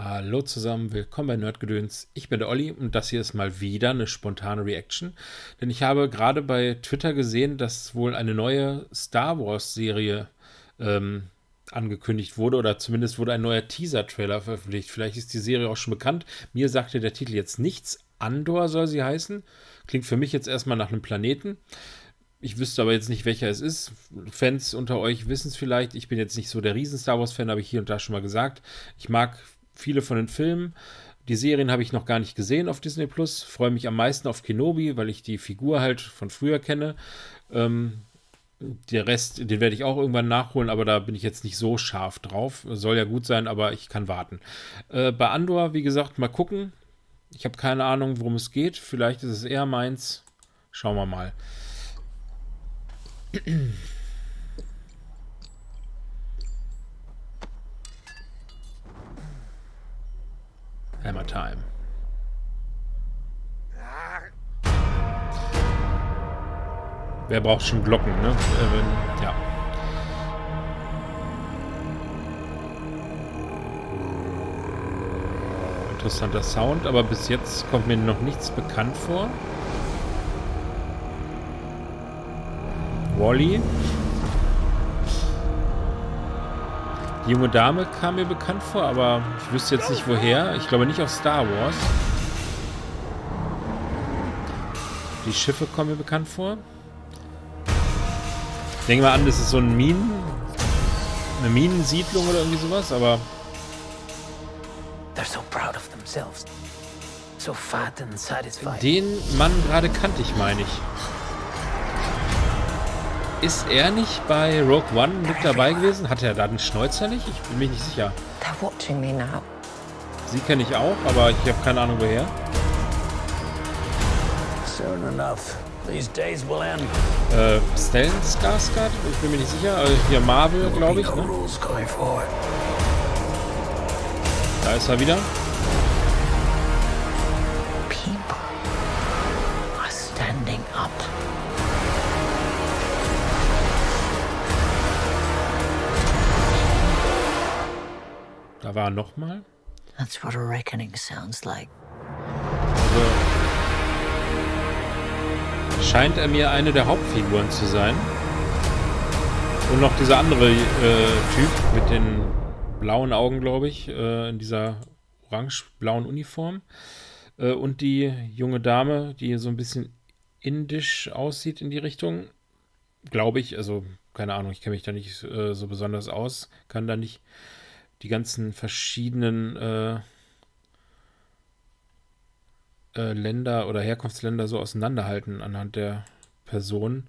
Hallo zusammen, willkommen bei Nerdgedöns. Ich bin der Olli und das hier ist mal wieder eine spontane Reaction. Denn ich habe gerade bei Twitter gesehen, dass wohl eine neue Star Wars-Serie ähm, angekündigt wurde oder zumindest wurde ein neuer Teaser-Trailer veröffentlicht. Vielleicht ist die Serie auch schon bekannt. Mir sagte der Titel jetzt nichts. Andor soll sie heißen. Klingt für mich jetzt erstmal nach einem Planeten. Ich wüsste aber jetzt nicht, welcher es ist. Fans unter euch wissen es vielleicht. Ich bin jetzt nicht so der Riesen-Star Wars-Fan, habe ich hier und da schon mal gesagt. Ich mag viele von den Filmen. Die Serien habe ich noch gar nicht gesehen auf Disney Plus. Freue mich am meisten auf Kenobi, weil ich die Figur halt von früher kenne. Ähm, der Rest, den werde ich auch irgendwann nachholen, aber da bin ich jetzt nicht so scharf drauf. Soll ja gut sein, aber ich kann warten. Äh, bei Andor, wie gesagt, mal gucken. Ich habe keine Ahnung, worum es geht. Vielleicht ist es eher meins. Schauen wir mal. Hammer Time. Wer braucht schon Glocken, ne? Äh, ja. Interessanter Sound, aber bis jetzt kommt mir noch nichts bekannt vor. Wally. Die junge Dame kam mir bekannt vor, aber ich wüsste jetzt nicht woher. Ich glaube nicht aus Star Wars. Die Schiffe kommen mir bekannt vor. Ich denke mal an, das ist so ein Minen... Eine Minensiedlung oder irgendwie sowas, aber... Den Mann gerade kannte ich, meine ich. Ist er nicht bei Rogue One mit dabei gewesen? Hat er da den Schnäuzer nicht? Ich bin mir nicht sicher. Sie kenne ich auch, aber ich habe keine Ahnung woher. Soon enough. These days will end. Äh, Stellan Skarsgård? Ich bin mir nicht sicher. Also hier Marvel, glaube ich. Ne? Da ist er wieder. Da war nochmal. That's what a reckoning sounds like. Also scheint er mir eine der Hauptfiguren zu sein. Und noch dieser andere äh, Typ mit den blauen Augen, glaube ich, äh, in dieser orange-blauen Uniform. Äh, und die junge Dame, die so ein bisschen indisch aussieht in die Richtung. Glaube ich, also keine Ahnung, ich kenne mich da nicht äh, so besonders aus, kann da nicht die ganzen verschiedenen äh, äh, Länder oder Herkunftsländer so auseinanderhalten anhand der Person.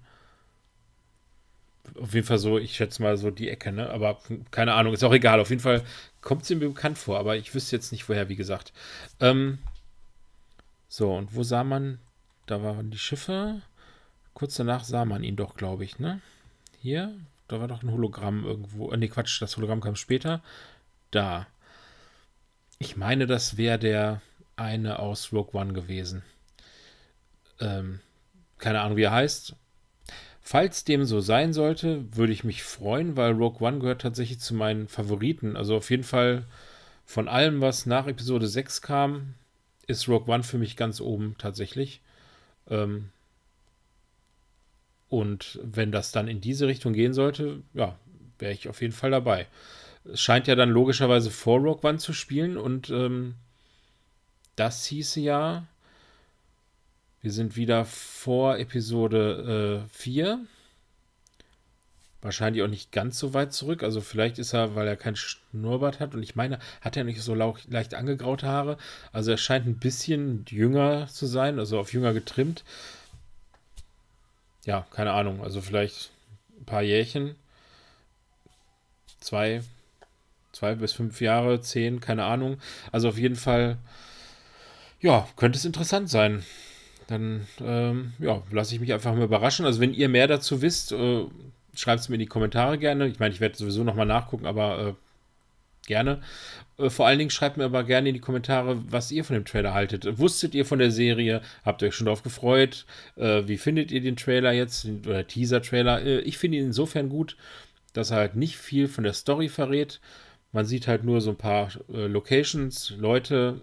Auf jeden Fall so, ich schätze mal so die Ecke, ne? Aber keine Ahnung, ist auch egal. Auf jeden Fall kommt sie mir bekannt vor, aber ich wüsste jetzt nicht, woher, wie gesagt. Ähm, so, und wo sah man? Da waren die Schiffe. Kurz danach sah man ihn doch, glaube ich, ne? Hier, da war doch ein Hologramm irgendwo. Ne, Quatsch, das Hologramm kam später da. Ich meine, das wäre der eine aus Rogue One gewesen. Ähm, keine Ahnung, wie er heißt. Falls dem so sein sollte, würde ich mich freuen, weil Rogue One gehört tatsächlich zu meinen Favoriten. Also auf jeden Fall von allem, was nach Episode 6 kam, ist Rogue One für mich ganz oben tatsächlich. Ähm, und wenn das dann in diese Richtung gehen sollte, ja, wäre ich auf jeden Fall dabei scheint ja dann logischerweise vor Rogue One zu spielen und ähm, das hieße ja, wir sind wieder vor Episode äh, 4. Wahrscheinlich auch nicht ganz so weit zurück. Also vielleicht ist er, weil er kein Schnurrbart hat. Und ich meine, hat er nicht so leicht angegraute Haare. Also er scheint ein bisschen jünger zu sein, also auf jünger getrimmt. Ja, keine Ahnung. Also vielleicht ein paar Jährchen. Zwei, zwei bis fünf Jahre, zehn, keine Ahnung. Also auf jeden Fall, ja, könnte es interessant sein. Dann, ähm, ja, lasse ich mich einfach mal überraschen. Also wenn ihr mehr dazu wisst, äh, schreibt es mir in die Kommentare gerne. Ich meine, ich werde sowieso nochmal nachgucken, aber äh, gerne. Äh, vor allen Dingen schreibt mir aber gerne in die Kommentare, was ihr von dem Trailer haltet. Wusstet ihr von der Serie? Habt ihr euch schon darauf gefreut? Äh, wie findet ihr den Trailer jetzt? Oder Teaser-Trailer? Äh, ich finde ihn insofern gut, dass er halt nicht viel von der Story verrät Man sieht halt nur so ein paar äh, Locations, Leute,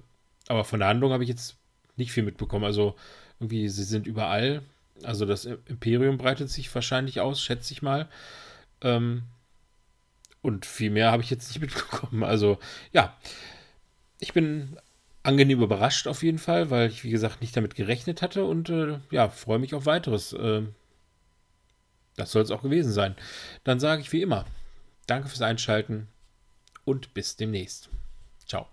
aber von der Handlung habe ich jetzt nicht viel mitbekommen. Also irgendwie, sie sind überall. Also das Imperium breitet sich wahrscheinlich aus, schätze ich mal. Ähm, und viel mehr habe ich jetzt nicht mitbekommen. Also ja, ich bin angenehm überrascht auf jeden Fall, weil ich, wie gesagt, nicht damit gerechnet hatte und äh, ja, freue mich auf weiteres. Äh, das soll es auch gewesen sein. Dann sage ich wie immer, danke fürs Einschalten und bis demnächst. Ciao.